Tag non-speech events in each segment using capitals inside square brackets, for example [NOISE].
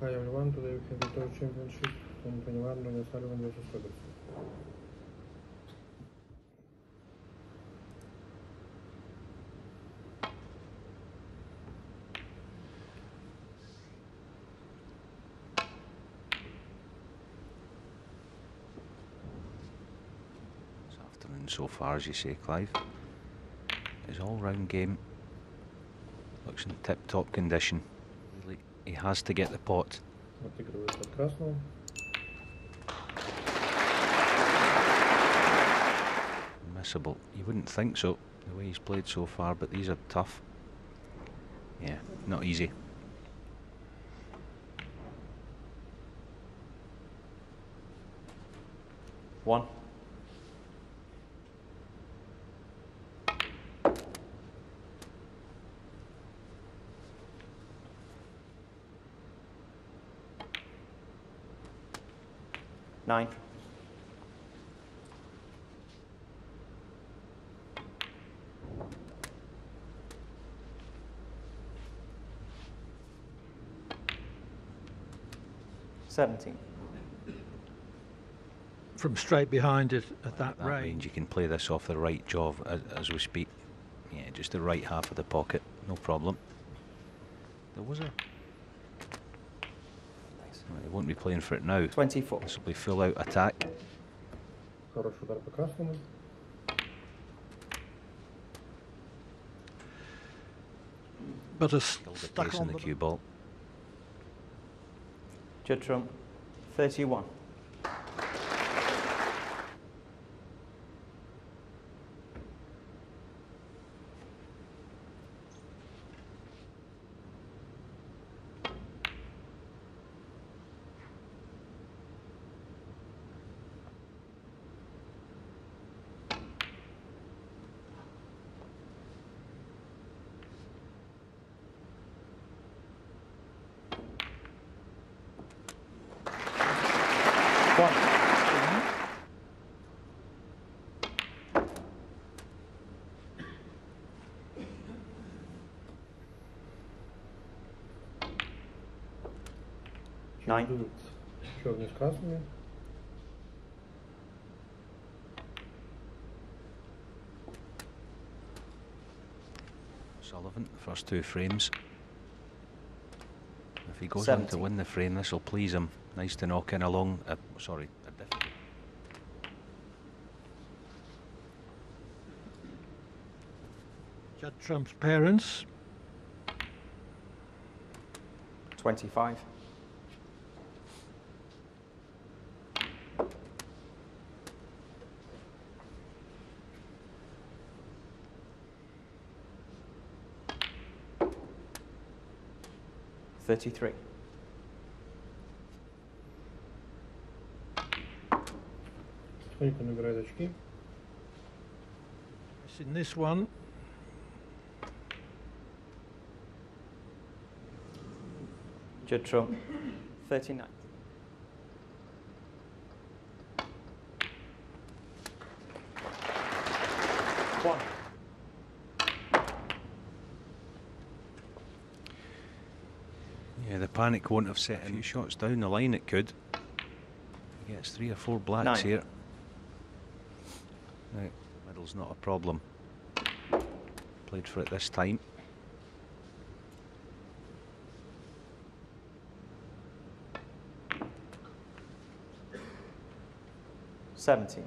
Hi everyone, today we have the Tour Championship 2021 Ronnie Sullivan vs Robertson. This afternoon so far, as you say, Clive. His all-round game looks in tip-top condition. He has to get the pot. Missable. You wouldn't think so, the way he's played so far, but these are tough. Yeah, not easy. One. Nine. Seventeen. From straight behind it at that, That range. range, you can play this off the right jaw as, as we speak. Yeah, just the right half of the pocket, no problem. There was a. He won't be playing for it now. 24. This will be full out attack. But it's stuck on the cue ball. Judd Trump, 31. Nine. Чередует черный с красными. Sullivan, first two frames. If he goes on to 70. win the frame, this will please him. Nice to knock in along. Uh, sorry, a different. Judd Trump's parents. Twenty-five. 33. It's. In this one, Judd Trump, 39. Panic won't have set a few shots down the line. It could. He gets three or four blacks Nine. here. Right, middle's not a problem. Played for it this time. Seventeen.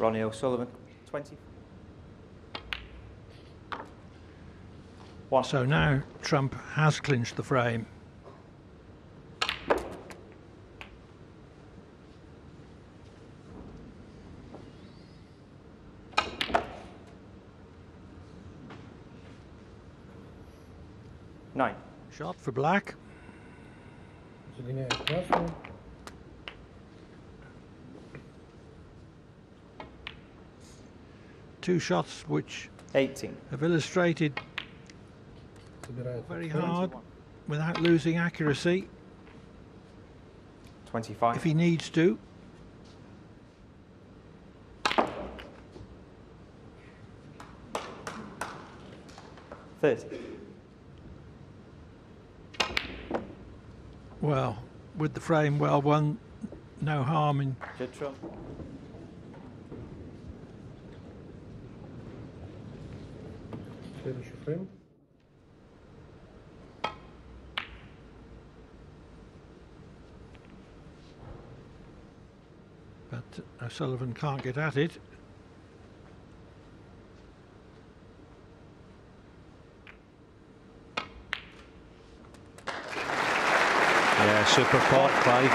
Ronnie O'Sullivan. Twenty. One. So now Trump has clinched the frame. Nine. Shot for black. two shots which 18 have illustrated very hard without losing accuracy 25 if he needs to Thirty. Well, with the frame well won, no harm in. Good. Следующий фрейм. but O'Sullivan can't get at it. Yeah, super pot, Clive.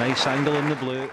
Nice angle in the blue.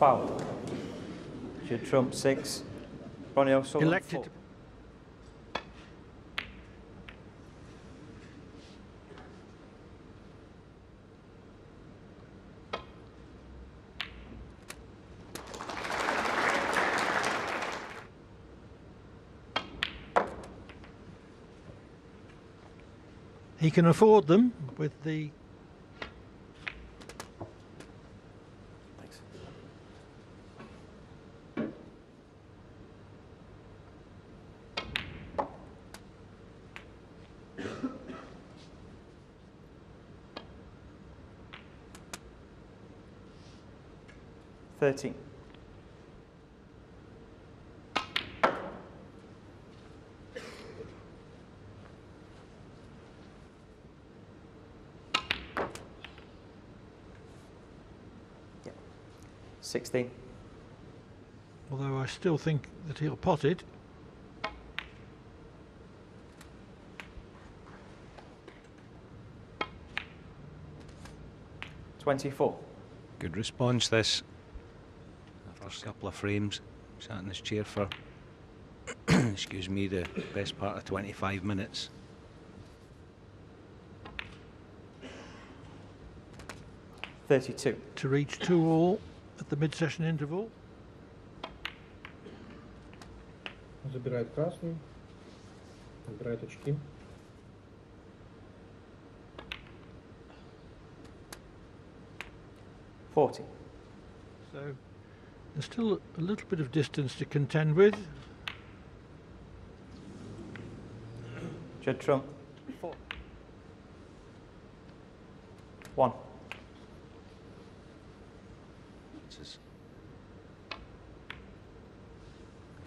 Foul. Judd Trump, six. Ronnie O'Sullivan, Elected four. He can afford them with the 13. 16. Although I still think that he'll pot it. Twenty-four. Good response, this First couple of frames. Sat in this chair for, [COUGHS] excuse me, the best part of 25 minutes. Thirty-two. to reach two all at the mid-session interval. Забирает красный. Забирает очки. Forty. So there's still a little bit of distance to contend with. Judd Trump. Four. One.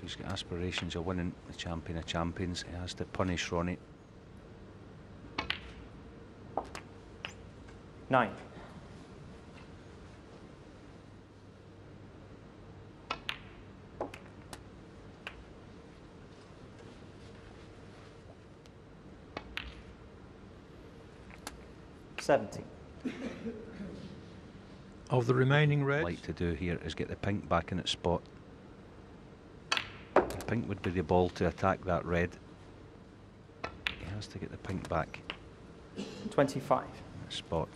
If he's got aspirations of winning the champion of champions, he has to punish Ronnie. Nine. Seventeen. Of the remaining reds, like to do here is get the pink back in its spot. The pink would be the ball to attack that red. He has to get the pink back Twenty-five. in its spot.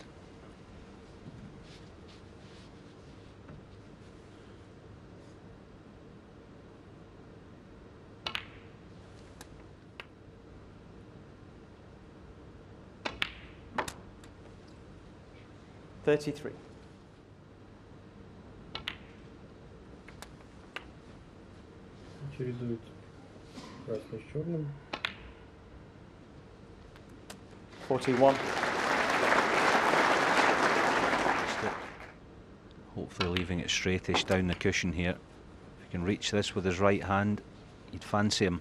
Thirty-three. Чередует красный с черным. Forty-one. Just it. Hopefully leaving it straightish down the cushion here. If he can reach this with his right hand, you'd fancy him.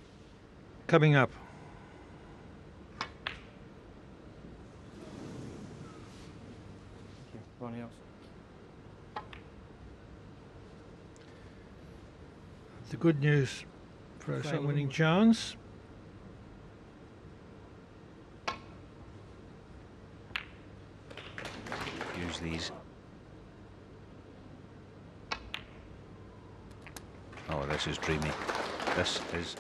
coming up. The good news for Frame some winning onward. chance. Use these. Oh, this is dreamy. This is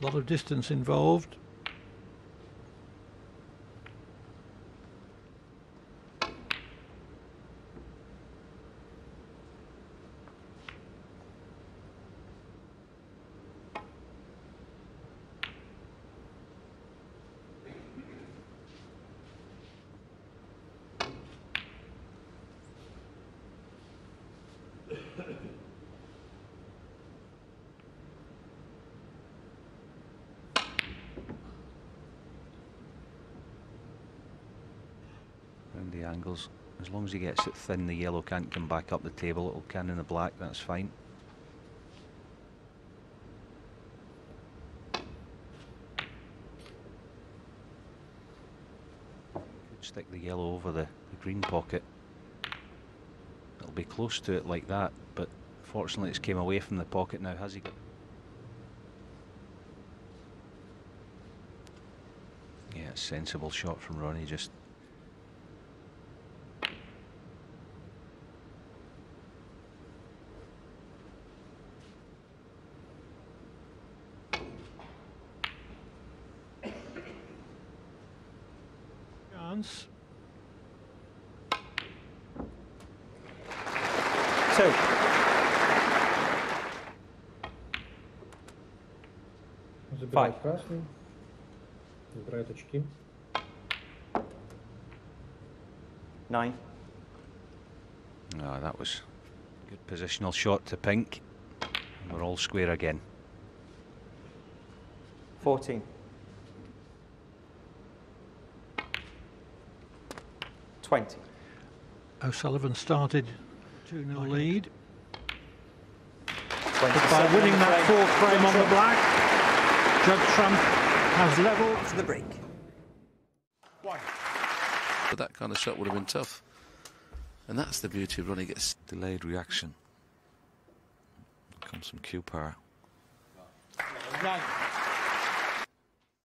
A lot of distance involved. Angles. As long as he gets it thin, the yellow can't come back up the table. It'll can in the black, that's fine. Could stick the yellow over the, the green pocket. It'll be close to it like that, but fortunately it's came away from the pocket now, has he got? Yeah, sensible shot from Ronnie, just Chance. Two. Забирает Five. красный. Забирает очки. Nine. Ah, that was good positional shot to pink. And we're all square again. 14. 20. O'Sullivan started 2 0 lead. But by winning that fourth frame on the black, Judd Trump has levelled. to the break. But that kind of shot would have been tough. And that's the beauty of running gets Delayed reaction. Comes from cue power. Nine.